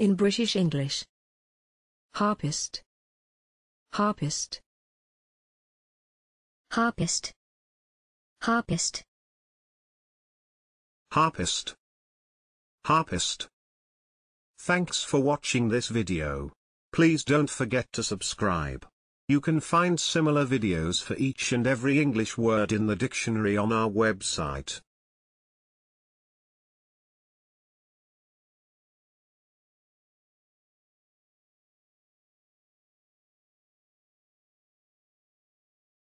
In British English. Harpist. Harpist. harpist, harpist, Harpist. Harpist. Thanks for watching this video. Please don't forget to subscribe. You can find similar videos for each and every English word in the dictionary on our website.